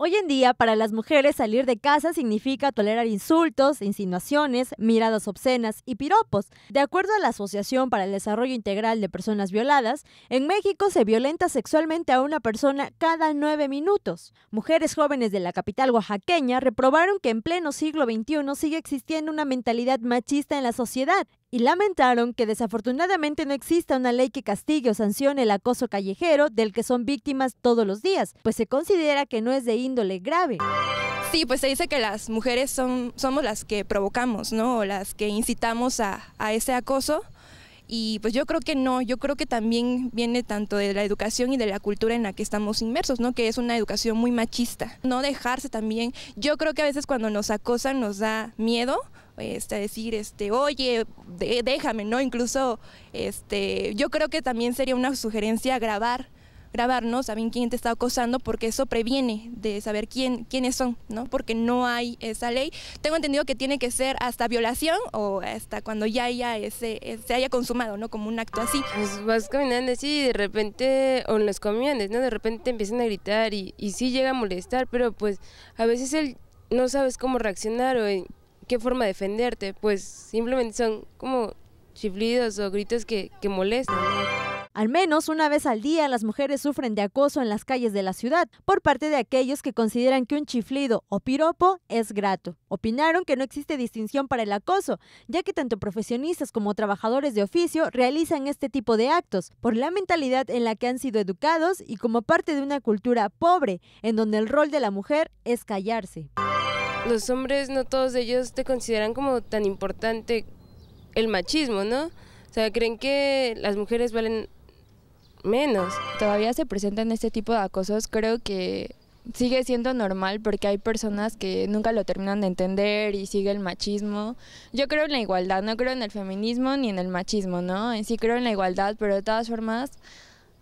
Hoy en día, para las mujeres salir de casa significa tolerar insultos, insinuaciones, miradas obscenas y piropos. De acuerdo a la Asociación para el Desarrollo Integral de Personas Violadas, en México se violenta sexualmente a una persona cada nueve minutos. Mujeres jóvenes de la capital oaxaqueña reprobaron que en pleno siglo XXI sigue existiendo una mentalidad machista en la sociedad y lamentaron que desafortunadamente no exista una ley que castigue o sancione el acoso callejero del que son víctimas todos los días, pues se considera que no es de índole grave. Sí, pues se dice que las mujeres son, somos las que provocamos, ¿no? O las que incitamos a, a ese acoso. Y pues yo creo que no, yo creo que también viene tanto de la educación y de la cultura en la que estamos inmersos, ¿no? Que es una educación muy machista. No dejarse también, yo creo que a veces cuando nos acosan nos da miedo, este, decir, este, oye, déjame, ¿no? Incluso, este, yo creo que también sería una sugerencia grabar grabarnos, saben quién te está acosando, porque eso previene de saber quién, quiénes son, ¿no? Porque no hay esa ley. Tengo entendido que tiene que ser hasta violación o hasta cuando ya haya ese, se haya consumado, ¿no? Como un acto así. Pues vas caminando así y de repente, o en los camiones, ¿no? De repente empiezan a gritar y, y sí llega a molestar, pero pues a veces él no sabes cómo reaccionar o en qué forma defenderte, pues simplemente son como chiflidos o gritos que, que molestan. Al menos una vez al día las mujeres sufren de acoso en las calles de la ciudad por parte de aquellos que consideran que un chiflido o piropo es grato. Opinaron que no existe distinción para el acoso, ya que tanto profesionistas como trabajadores de oficio realizan este tipo de actos, por la mentalidad en la que han sido educados y como parte de una cultura pobre, en donde el rol de la mujer es callarse. Los hombres, no todos ellos te consideran como tan importante el machismo, ¿no? O sea, creen que las mujeres valen menos. Todavía se presentan este tipo de acosos, creo que sigue siendo normal porque hay personas que nunca lo terminan de entender y sigue el machismo. Yo creo en la igualdad, no creo en el feminismo ni en el machismo, ¿no? En sí creo en la igualdad, pero de todas formas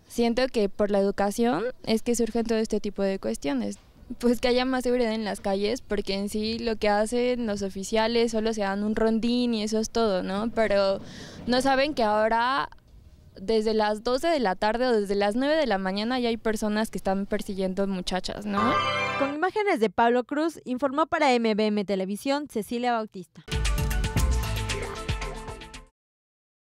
siento que por la educación es que surgen todo este tipo de cuestiones. Pues que haya más seguridad en las calles, porque en sí lo que hacen los oficiales solo se dan un rondín y eso es todo, ¿no? Pero no saben que ahora desde las 12 de la tarde o desde las 9 de la mañana ya hay personas que están persiguiendo muchachas, ¿no? Con imágenes de Pablo Cruz, informó para MBM Televisión Cecilia Bautista.